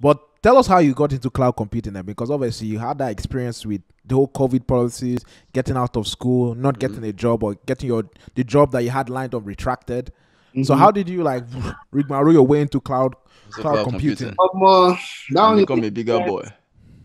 But tell us how you got into cloud computing then, because obviously you had that experience with the whole COVID policies, getting out of school, not Mm-hmm. getting a job, or getting your the job that you had lined up retracted. So Mhm. how did you like rigmarole your way into cloud So cloud, computing? Um, uh, that And was become a bigger boy.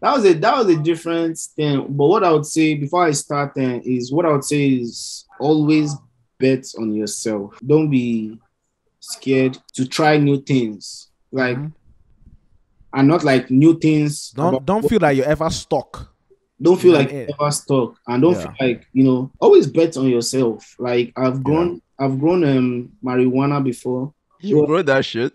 that was a that was a different thing. But what I would say before I start then is what I would say is always bet on yourself. Don't be scared to try new things. Like Mhm. And not like new things. Don't about- don't feel like you're ever stuck. don't feel like yeah. you're ever stuck and don't Yeah. feel like you know always bet on yourself. Like I've grown I've grown um marijuana before. You grow that shit.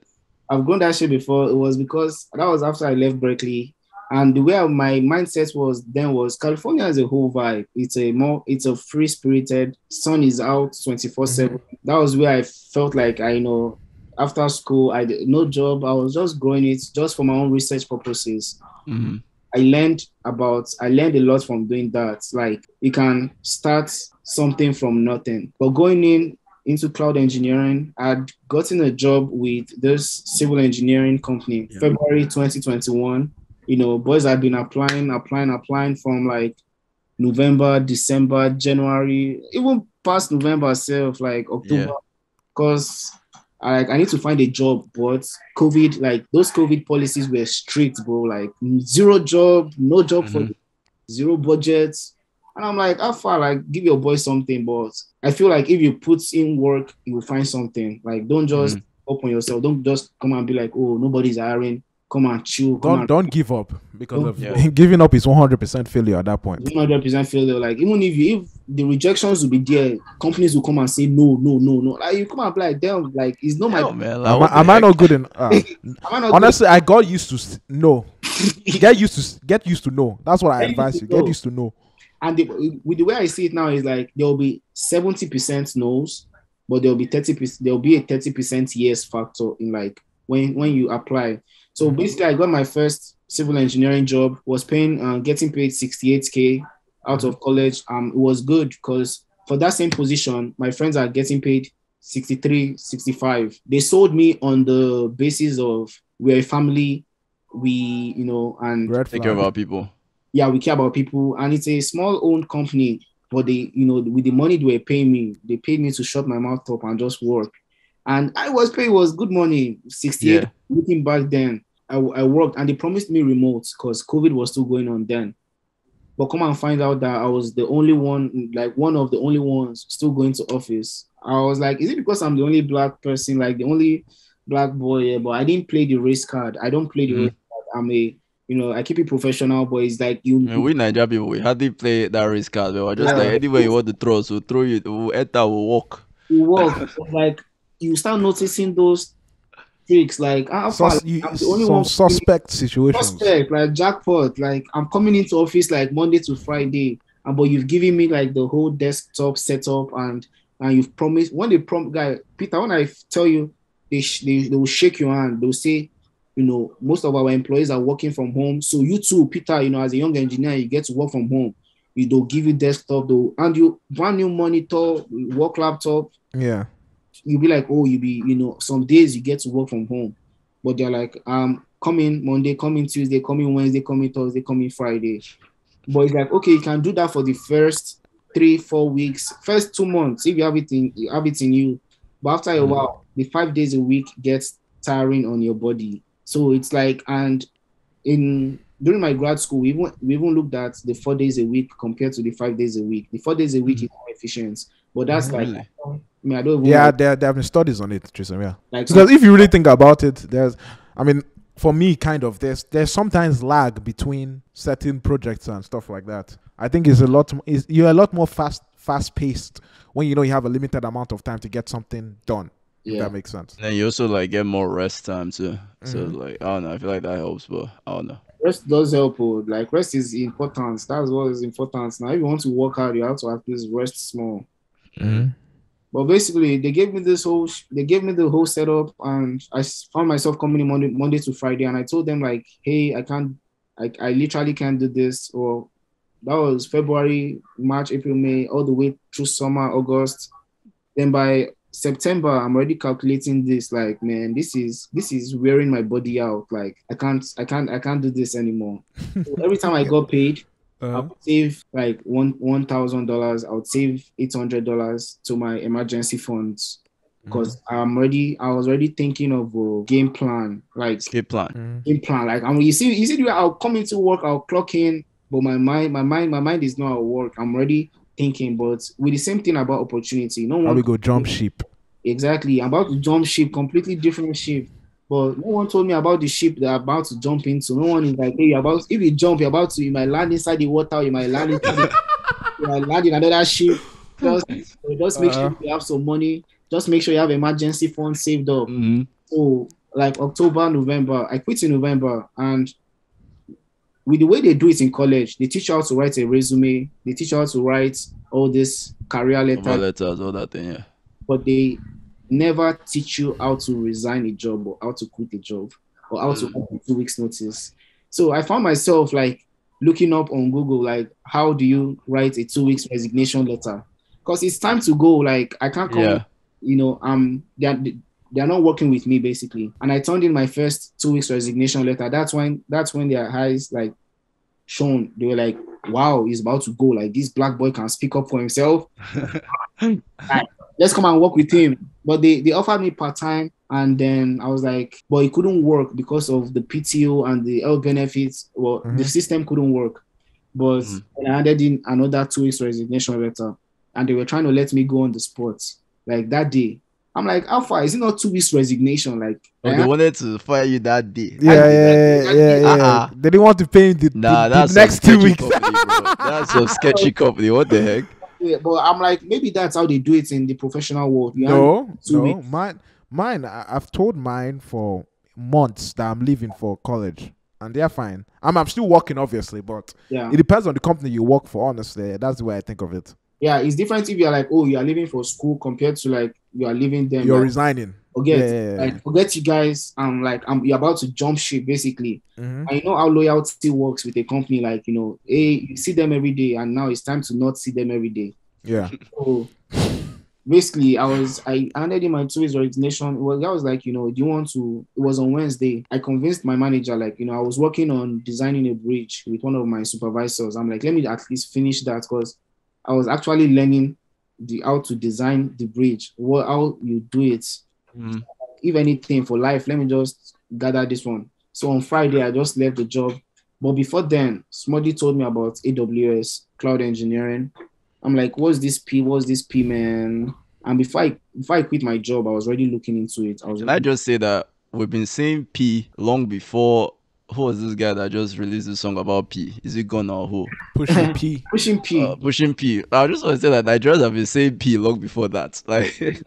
I've grown that shit before. It was because that was after I left Berkeley. And the way my mindset was then was California is a whole vibe. It's a more it's a free spirited, sun is out 24-7. That was where I felt like I you know after school, I did no job. I was just growing it just for my own research purposes. Mhm. I learned about I learned a lot from doing that. Like you can start something from nothing. But going in into cloud engineering, I'd gotten a job with this civil engineering company Yeah. February 2021. You know, boys had been applying, applying, applying from like November, December, January, even past November itself, like October. Because I like I need to find a job, but COVID, like those COVID policies were strict, bro. Like zero job, no job for Mhm. zero budget. And I'm like, how far? Like, give your boy something, but I feel like if you put in work, you will find something. Like, don't just open yourself. Don't just come and be like, oh, nobody's hiring. Come and chill. Come Don't and don't give up because Don't of give up. giving up is one hundred percent failure at that point. 100% failure. Like, even if you if the rejections will be there, companies will come and say no, no, no, no. Like, you come and be like, damn, like, it's not my. Hell, man. Like, Am, I, am I not good in? Uh, Am I not honestly, I got used to s- no. Get used to s- get used to no. That's what I Get advise to you. Get used to know. And the, with the way I see it now is like there will be 70% no's, but there will be 30 percent there will be a 30% yes factor in like when when you apply. So basically I got my first civil engineering job, was paying uh, getting paid 68k out of college. Um it was good because for that same position, my friends are getting paid 63, 65. They sold me on the basis of we're a family, we you know, and Red Take care of our people. yeah, we care about people, and it's a small owned company. But they, you know, with the money they were paying me, they paid me to shut my mouth up and just work. And I was paid was good money, 68. Yeah. Looking back then, I, I worked and they promised me remote because COVID was still going on then. But come and find out that I was the only one, like one of the only ones still going to office. I was like, is it because I'm the only black person, like the only black boy here? But I didn't play the race card. I don't play the Mhm. race card. I'm a, you know, I keep it professional, but it's like you. Mean, we Nigeria people, we hardly play that race card. We were just Yeah. like anywhere you want to throw, so throw it, we'll enter, we'll walk. you work like you start noticing those tricks like how far Sus- you- I'm the only one suspect situations. suspect like jackpot like I'm coming into office like Monday to Friday and but you've given me like the whole desktop setup and and you've promised when they prompt guy Peter when I tell you they, sh- they they will shake your hand they'll say you know most of our employees are working from home so you too Peter you know as a young engineer you get to work from home you they'll give you desktop they'll and you brand new monitor work laptop Yeah. You'll be like, oh, you'll be, you know, some days you get to work from home, but they're like, um, coming Monday, coming Tuesday, coming Wednesday, coming Thursday, coming Friday. But it's like, okay, you can do that for the first three, four weeks, first two months, if you have it in, you have it in you. But after a Mhm. while, the five days a week gets tiring on your body. So it's like, and in during my grad school, we even we even looked at the four days a week compared to the five days a week. The four days a week Mhm. is more efficient, but that's Mhm. like? I mean, I don't even Yeah, like, there, there have been studies on it, Tristan. Yeah. like Because if you really think about it, there's, I mean, for me, kind of, there's there's sometimes lag between certain projects and stuff like that. I think it's a lot. Is you're a lot more fast fast paced when you know you have a limited amount of time to get something done. If yeah. that makes sense. And then you also like get more rest time too. So Mhm. like I don't know, I feel like that helps, but I don't know. rest does help. oh. Like rest is important. That's what is important. Now, if you want to work hard, you have to at least rest small. But basically, they gave me this whole they gave me the whole setup, and I found myself coming in Monday, Monday to Friday, and I told them like, "Hey, I can't. I, I literally can't do this." Or that was February, March, April, May, all the way through summer, August. Then by September, I'm already calculating this. Like, man, this is this is wearing my body out. Like, I can't, I can't, I can't do this anymore. So every time I got paid, I Uh, would save like one one thousand dollars. I would save eight hundred dollars to my emergency funds because I'm already. I was already thinking of a game plan, like game plan. mm, game plan. Like, I mean, you see, you see, the way I'll come into work, I'll clock in, but my mind, my mind, my mind is not at work. I'm already thinking, but with the same thing about opportunity. No how one we go jump ship? Exactly. I'm about to jump ship, completely different ship. But no one told me about the ship that I'm about to jump into. No one is like, hey, you're about if you jump, you're about to you might land inside the water, you might land inside the, you might land in another ship. Just, just make Uh-huh. sure you have some money. Just make sure you have emergency funds saved up. Mhm. So like October, November, I quit in November, and with the way they do it in college, they teach you how to write a resume. They teach you how to write all this career Cover letter letters, all that thing. Yeah. but they never teach you how to resign a job or how to quit a job or how to Mm. work two weeks notice. So I found myself like looking up on Google, like how do you write a two weeks resignation letter? Because it's time to go. Like I can't come, Yeah. you know, um, they're they're not working with me basically. And I turned in my first two weeks resignation letter. That's when that's when their eyes like shown. They were like, wow, he's about to go. Like this black boy can speak up for himself let's come and work with him. But they, they offered me part time, and then I was like, but it couldn't work because of the PTO and the health benefits. Well, the Mhm. system couldn't work. But Mhm. I added in another two weeks resignation letter, and they were trying to let me go on the spot. Like that day, I'm like, how far is it not two weeks resignation? Like, Oh, they wanted to fire you that day. Yeah, yeah, yeah, I- yeah, yeah. Uh-uh. They didn't want to pay the, the- Nah, the that's next two weeks. company. That's a sketchy company. What the heck? Yeah, but I'm like, maybe that's how they do it in the professional world. You no, no, weeks. mine, mine. I, I've told mine for months that I'm leaving for college, and they're fine. I'm, I'm still working, obviously, but yeah. it depends on the company you work for. Honestly, that's the way I think of it. yeah, it's different if you're like, oh, you are leaving for school compared to like you are leaving them. You're like, resigning. Forget, Yeah, yeah, like forget you guys. I'm like, I'm you're about to jump ship basically. Mhm. I know how loyalty works with a company. Like you know, hey, you see them every day, and now it's time to not see them every day. Yeah. So basically, I was I handed in my two weeks resignation. Well, that was like, you know, do you want to? It was on Wednesday. I convinced my manager, like, you know, I was working on designing a bridge with one of my supervisors. I'm like, let me at least finish that because I was actually learning the how to design the bridge, what how you do it. Mm. If anything for life, let me just gather this one. So on Friday, I just left the job. But before then, Smuddy told me about AWS cloud engineering. I'm like, what's this P? What's this P, man? And before I before I quit my job, I was already looking into it. I was Can I just say that we've been saying P long before. Who was this guy that just released a song about P? Is it Gunna or who? Pushing P. pushing P. Uh, pushing P. I just want to say that Nigerians have been saying P long before that. Like, They-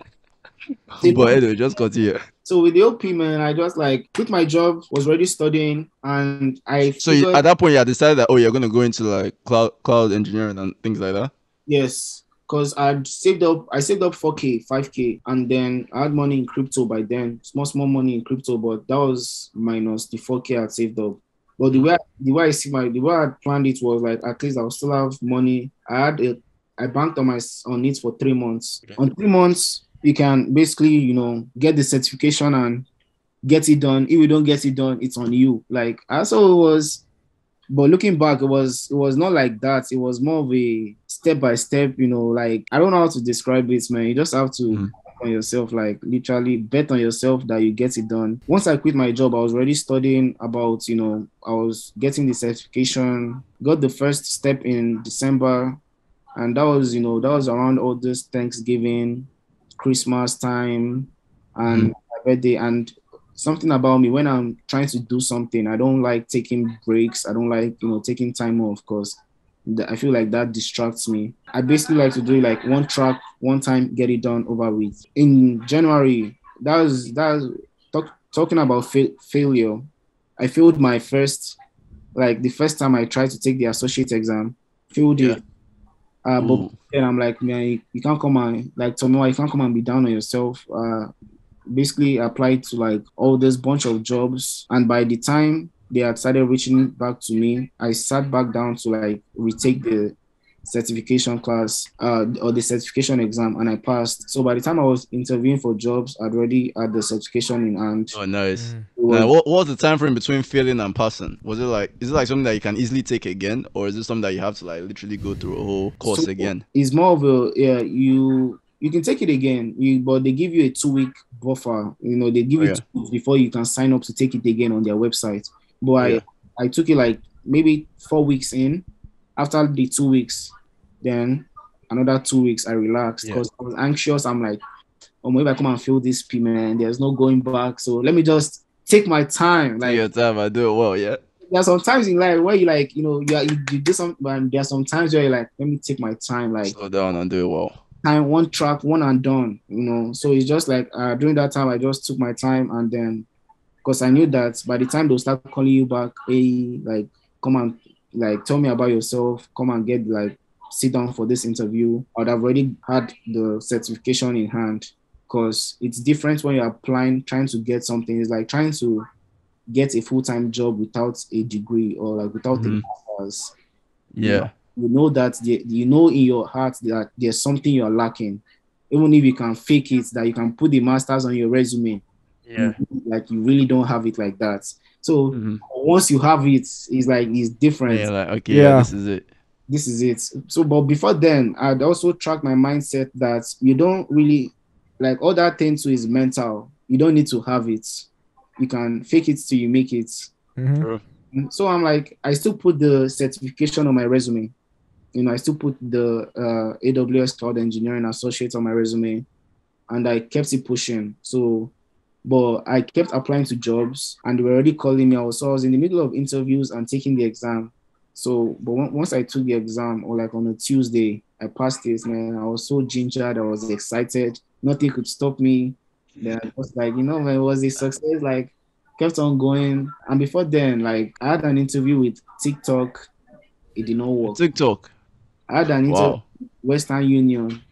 but anyway, just continue. so with the OP, man, I just like quit my job, was already studying, and I So you, at that point, you had decided that oh, you're gonna go into like cloud cloud engineering and things like that. Yes, because I'd saved up. I saved up 4k, 5k, and then I had money in crypto by then. Small, small money in crypto, but that was minus the 4k I'd saved up. But the way the way I see my the way I planned it was like at least I'll still have money. I had a I banked on my on it for three months. Okay. On three months, you can basically you know get the certification and get it done. If you don't get it done, it's on you. Like I saw it was but looking back, it was it was not like that. It was more of a step by step, you know, like I don't know how to describe it, man. You just have to hmm. bet on yourself, like literally bet on yourself that you get it done. Once I quit my job, I was already studying about, you know, I was getting the certification, got the first step in December, and that was, you know, that was around all this Thanksgiving, Christmas time, and mm. my birthday. And something about me when I'm trying to do something, I don't like taking breaks. I don't like, you know, taking time off because I feel like that distracts me. I basically like to do like one track, one time, get it done over with. In January, that was that was talk, talking about fa- failure. I failed my first, like the first time I tried to take the associate exam, failed Yeah. it. Uh, but Ooh. then I'm like, man, you, can't come and like Tomiwa, you can't come and be down on yourself. Uh, basically applied to like all this bunch of jobs, and by the time they had started reaching back to me, I sat back down to like retake the certification class uh, or the certification exam and I passed. So by the time I was interviewing for jobs, I'd already had the certification in hand. Oh, nice. Mm. Was- Now, what, what was the time frame between failing and passing? Was it like is it like something that you can easily take again, or is it something that you have to like literally go through a whole course So- again? it's more of a yeah you you can take it again you but they give you a two week buffer you know they give Oh, you yeah. two weeks before you can sign up to take it again on their website but Yeah. i i took it like maybe four weeks in after the two weeks then another two weeks i relaxed Yeah. because i was anxious i'm like oh maybe i come and feel this p man there's no going back so let me just take my time Like like your time, I do it well. Yeah. there are some times in life where you like you know you, are, you, you do something and there are some times where you're like let me take my time like Slow down and do it well. time, one track, one and done, you know. So it's just like uh, during that time, I just took my time and then because I knew that by the time they'll start calling you back, hey, like come and like tell me about yourself, come and get like sit down for this interview. I'd have already had the certification in hand because it's different when you're applying, trying to get something. It's like trying to get a full-time job without a degree or like without Mhm. a master's Yeah. you know that the, you know in your heart that there's something you're lacking even if you can fake it that you can put the masters on your resume Yeah. like you really don't have it like that so Mhm. once you have it it's like it's different Yeah, like okay, Yeah. yeah, this is it. this is it so but before then i'd also track my mindset that you don't really like all that thing to is mental you don't need to have it you can fake it till you make it Mhm. so I'm like, I still put the certification on my resume. You know, I still put the uh, AWS Cloud Engineering Associate on my resume, and I kept it pushing. So, but I kept applying to jobs, and they were already calling me. I was, so I was in the middle of interviews and taking the exam. So, but once I took the exam, or like on a Tuesday, I passed it. Man, I was so gingered. I was excited. Nothing could stop me. Then I was like, you know, man, it was a success. Like kept on going. And before then, like I had an interview with TikTok. It did not work. TikTok. I had an interview Wow. with Western Union.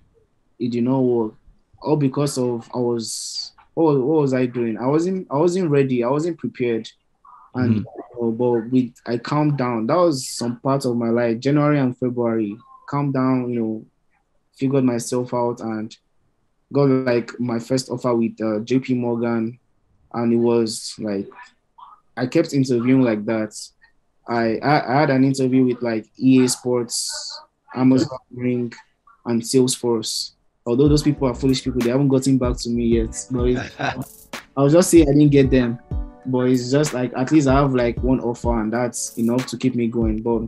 It did not work. All because of I was what, was- what was I doing? I wasn't I wasn't ready. I wasn't prepared. And uh, but with I calmed down. That was some part of my life. January and February. Calmed down, you know, figured myself out and got like my first offer with uh, JP Morgan and it was like I kept interviewing like that. I, I I had an interview with like EA Sports, Amazon Ring, and Salesforce. Although those people are foolish people, they haven't gotten back to me yet. But I'll just say I didn't get them. But it's just like at least I have like one offer, and that's enough to keep me going. But